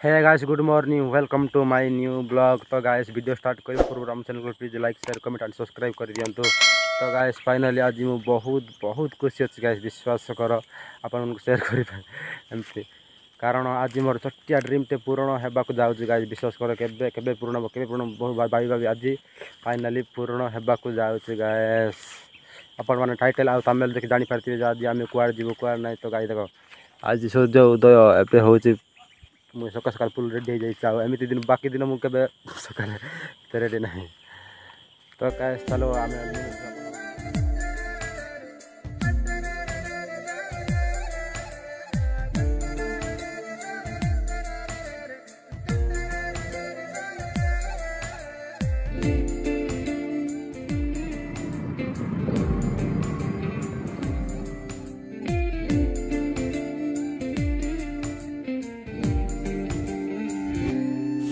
Hey guys good morning welcome to my new blog तो guys video start करिए program channel को please like share comment and subscribe कर दिंतु तो guys finally आज मुझे बहुत बहुत खुशी अच्छी गायस विश्वास कर। आपण सेयर करें कारण आज मोर छोटिया ड्रीमटे पूरण होगाक जाऊँगी गाइस विश्वास कर के केबे पूर्ण हम केबे पूर्ण भाई भाई आज फाइनाली पूर्ण होगाक जाऊँगी गाइस आपण टाइटल आउ तमिल देखिए जानी आज आम कुआर जीव कुआर ना तो गाय देख आज सूर्य उदय एवं हूँ ମୁଁ ସକାଳ ସକାଳ ଫୁଲ୍ ରେଡ଼ି ହେଇଯାଇଛି ଆଉ ଏମିତି ଦିନ ବାକି ଦିନ ମୁଁ କେବେ ସକାଳେ ଏତେ ରେଡ଼ି ନାହିଁ ତ କାଏ ଚାଲ ଆମେ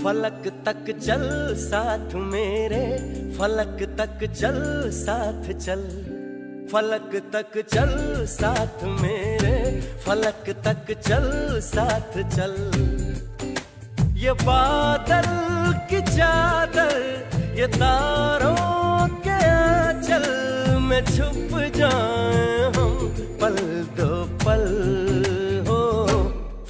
फलक तक चल साथ मेरे, फलक तक चल साथ चल। फलक तक चल साथ मेरे, फलक तक चल साथ चल। ये बादल की चादर, ये तारों के चल में छुप जाए।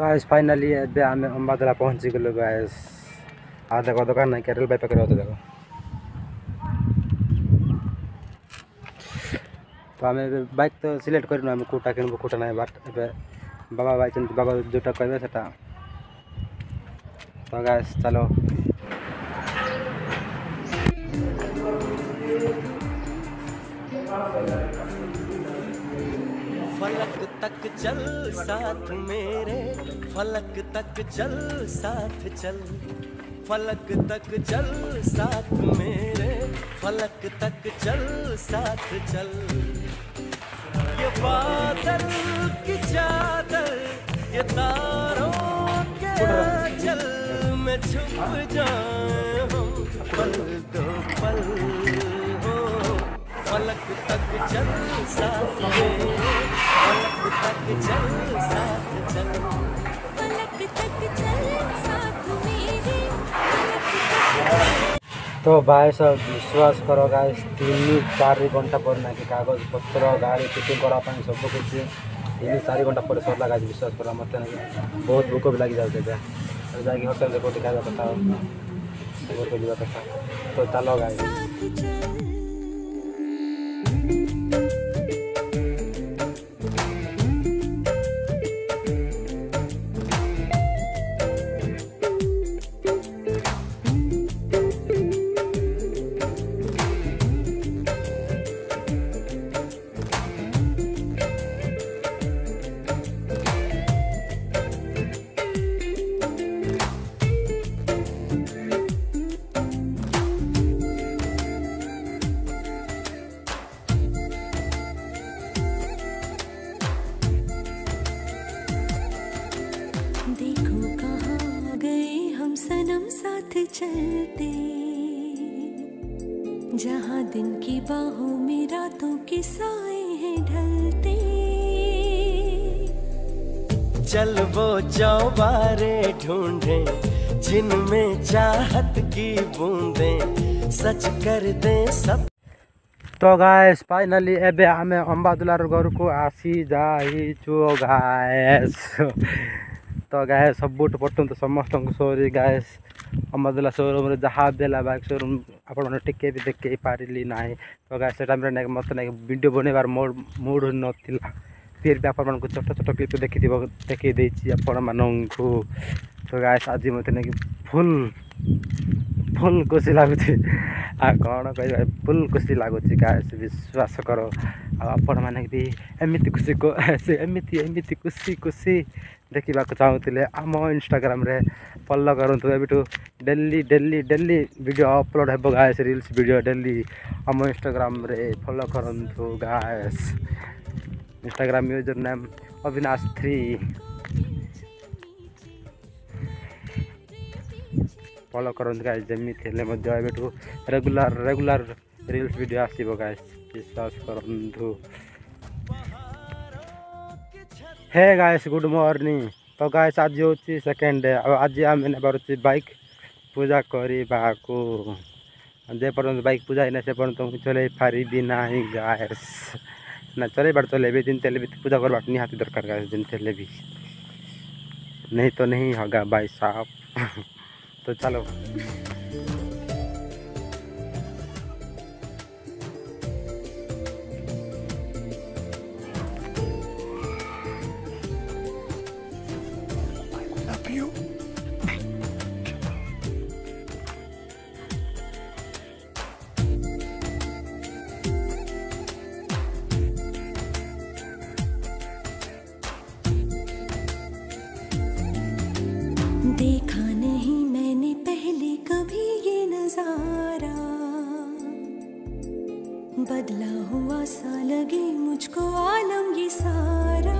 गाइस फाइनली अभी आम अंबादला पहुँच गलु गाइस आ देखो, दुकान नहीं केरल बाय पकड़े तो देखो। तो आम बाइक तो सिलेक्ट करूँ आम कोटा किनबू कोटा ना बट एवं बाबा बैचन बाबा जोटा कहे सेटा तो गाइस चलो। Thank you. तक चल साथ मेरे, फलक तक चल साथ चल। फलक तक चल साथ मेरे, फलक तक चल साथ चल। ये बादल की चादर, ये तारों के चल में छुप जाए हम पल दो पल हो, फलक तक चल साथ मेरे। तक चल साथ चल पलक तक चल साथ मेरे तो भाई सब विश्वास कर गाइस तीन चार घंटा पर ना कि कागज़ पत्र, गाड़ी फिटिंग करवाई सब कुछ। तीन चार घंटा पर सर लगा विश्वास कर, मत ना बहुत भूक भी लगी जाए थे तो जाकि होटल को खाया कथा कथा तो चलो गाइस के साए हैं ढलते चल वो चौबारे ढूंढे जिनमें चाहत की बूंदें सच कर दे सब ତ ଗାଏସ୍ ଫାଇନାଲି ଏବେ ଆମେ ଅମ୍ବାଦୁଲାର ଘରକୁ ଆସି ଯାଇଛୁ ଗାଏସ୍ ତ ଗାଏ ସବୁଠୁ ପ୍ରଥମ ତ ସମସ୍ତଙ୍କୁ ସରି ଗାଏ ଅମଦୁଲ୍ଲା ସୋରୁମ୍ରେ ଯାହା ବି ହେଲା ବାଇକ୍ ସୋରୁମ୍ ଆପଣମାନେ ଟିକେ ବି ଦେଖେଇ ପାରିଲି ନାହିଁ। ତ ଗାଏ ସେ ଟାଇମ୍ରେ ନାଇଁ ମୋତେ ନାଇଁ ଭିଡ଼ିଓ ବନେଇବାର ମୋଡ଼ ମୁଡ଼ ନଥିଲା। ଫିର୍ ବି ଆପଣମାନଙ୍କୁ ଛୋଟ ଛୋଟ କ୍ଲିପ୍ ଦେଖିଥିବ ଦେଖେଇ ଦେଇଛି ଆପଣମାନଙ୍କୁ। ତ ଗାଏ ଆଜି ମୋତେ ନାଇକି ଫୁଲ୍ ଫୁଲ୍ ଖୁସି ଲାଗୁଛି। ଆଉ କ'ଣ କହିବା ଫୁଲ୍ ଖୁସି ଲାଗୁଛି ଗାଏ ବିଶ୍ୱାସ କର। ଆଉ ଆପଣମାନେ ବି ଏମିତି ଖୁସି କ- ସେ ଏମିତି ଏମିତି ଖୁସି ଖୁସି ଦେଖିବାକୁ ଚାହୁଁଥିଲେ ଆମ ଇନଷ୍ଟାଗ୍ରାମରେ ଫଲୋ କରନ୍ତୁ ଏବେଠୁ daily daily daily video upload ହେବ ଗାଏସ୍ ରିଲ୍ସ ଭିଡ଼ିଓ ଡେଲି ଆମ ଇନଷ୍ଟାଗ୍ରାମରେ ଫଲୋ କରନ୍ତୁ guys Instagram user name Abinash three follow କରନ୍ତୁ ଗାଇସ୍ ଯେମିତି ହେଲେ ମଧ୍ୟ ଏବେଠୁ ରେଗୁଲାର ରେଗୁଲାର ରିଲ୍ସ ଭିଡ଼ିଓ ଆସିବ ଗାଇସ୍ ବିଶ୍ୱାସ କରନ୍ତୁ ହେ ଗାଇସ୍ ଗୁଡ଼ ମର୍ଣ୍ଣିଂ ତ ଗାଇସ୍ ଆଜି ହେଉଛି ସେକେଣ୍ଡ ଡେ ଆଉ ଆଜି ଆମେ ନେବାର ଅଛି ବାଇକ୍ ପୂଜା କରିବାକୁ ଯେପର୍ଯ୍ୟନ୍ତ ବାଇକ୍ ପୂଜା ହେଇନା ସେ ପର୍ଯ୍ୟନ୍ତ ମୁଁ ना चल बार तो चले भी जिनते भी पूजा करवा हाथी दरकार जिनते भी। नहीं तो नहीं होगा भाई साहब। तो चलो। हुआ सा लगे मुझको आलम ये सारा।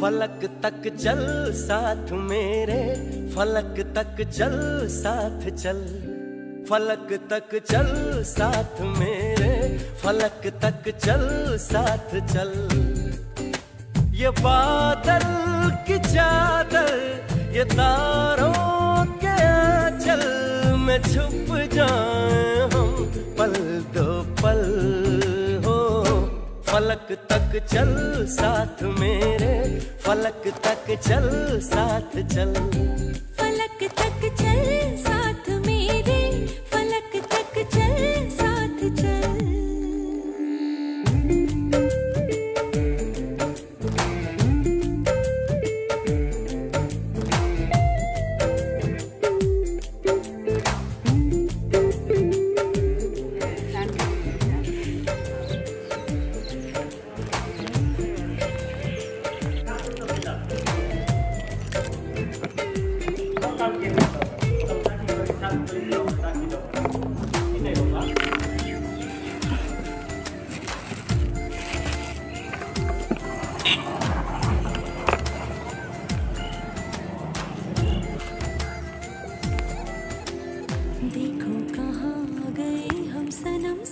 फलक तक चल साथ मेरे, फलक तक चल साथ चल। फलक तक चल साथ मेरे, फलक तक चल साथ चल। ये बादल की चादर, ये तारों के चल में छुप जाए हम, पल दो पल हो। फलक तक चल साथ मेरे, फलक तक चल साथ चल।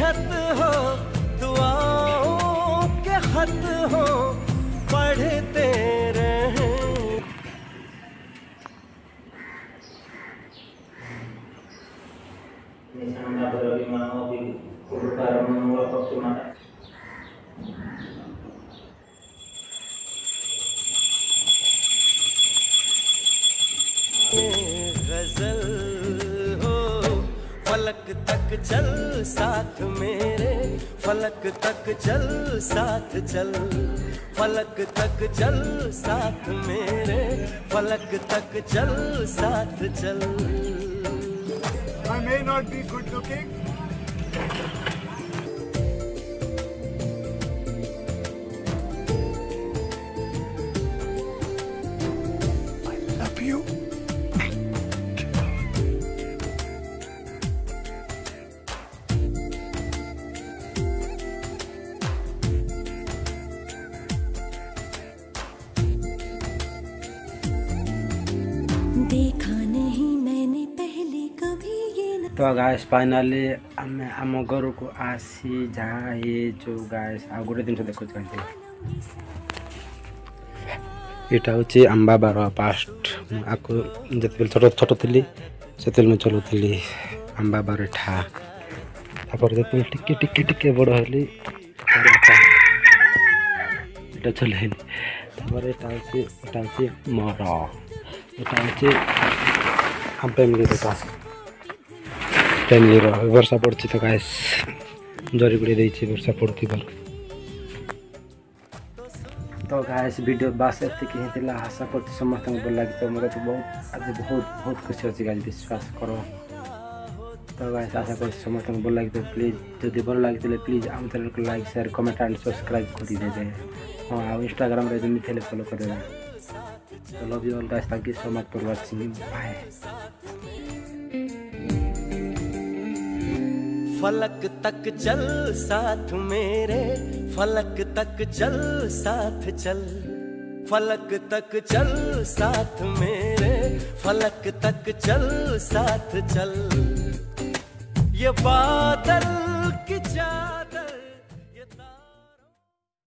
छत हो दुआओं के खत हो। फलक तक चल साथ मेरे, फलक तक चल साथ चल, फलक तक चल साथ मेरे, फलक तक चल साथ चल I may not be good looking. देखा नहीं मैंने पहले कभी ये तो गाइस फाइनाली ଆମେ ଆମ ଘରକୁ ଆସି ଯାଇଛୁ ଗାଇସ୍ ଆଉ ଗୋଟେ ଜିନିଷ ଦେଖୁଛି କାହିଁକି ଏଇଟା ହେଉଛି ଆମ ବାବାର ପାଷ୍ଟ ଆକୁ ଯେତେବେଳେ ଛୋଟ ଛୋଟ ଥିଲି ସେତେବେଳେ ମୁଁ ଚଲୁଥିଲି ଆମ ବାବାର ଏଠା ତାପରେ ଯେତେବେଳେ ଟିକେ ଟିକେ ଟିକେ ବଡ଼ ହେଲି ଏଇଟା ଚଲେଇଲି ତାପରେ ଏଇଟା ହେଉଛି ଏଇଟା ହେଉଛି ମୋର ଏଟା ହେଉଛି ଆମ ଫ୍ୟାମିଲିର ଏଟା ଫ୍ୟାମିଲିର ବର୍ଷା ପଡ଼ୁଛି ତ ଗାଏସ୍ ଜରି ଗୁଡ଼ି ଦେଇଛି ବର୍ଷା ପଡ଼ୁଥିବାରୁ ତ ଗାଏସ୍ ଭିଡ଼ିଓ ବାସ୍ ଏତିକି ହିଁ ଥିଲା ଆଶା କରୁଛି ସମସ୍ତଙ୍କୁ ଭଲ ଲାଗିଥିବ ମୋତେ ତ ବହୁତ ଆଜି ବହୁତ ବହୁତ ଖୁସି ଅଛି ଗାଇସ୍ ବିଶ୍ୱାସ କର ତ ଗାଇସ୍ ଆଶା କରୁଛି ସମସ୍ତଙ୍କୁ ଭଲ ଲାଗିଥିବ ପ୍ଲିଜ୍ ଯଦି ଭଲ ଲାଗିଥିଲେ ପ୍ଲିଜ୍ ଆମ ଚ୍ୟାନେଲକୁ like share comment and subscribe କରିଦେବେ ହଁ ଆଉ ଇନଷ୍ଟାଗ୍ରାମରେ ଯେମିତି ହେଲେ I love you all, guys. Thank you so much for watching. Bye. फलक तक चल साथ मेरे, फलक तक चल साथ चल फलक तक चल साथ मेरे, फलक तक चल साथ चल ये बादल की चाल